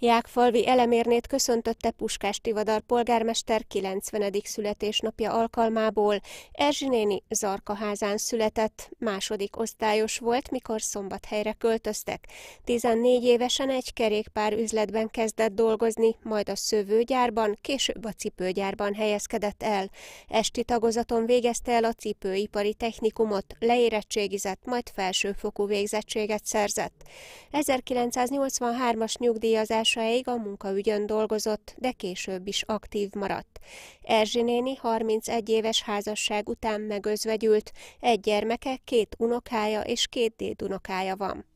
Jákfalvi elemérnét köszöntötte Puskás Tivadar polgármester 90. születésnapja alkalmából. Erzsi néni Zarkaházán született, második osztályos volt, mikor szombathelyre költöztek. 14 évesen egy kerékpár üzletben kezdett dolgozni, majd a szövőgyárban, később a cipőgyárban helyezkedett el. Esti tagozaton végezte el a cipőipari technikumot, leérettségizett, majd felsőfokú végzettséget szerzett. 1983-as nyugdíjazás haláláig a munkaügyön dolgozott, de később is aktív maradt. Erzsi néni 31 éves házasság után megözvegyült, egy gyermeke, két unokája és két dédunokája van.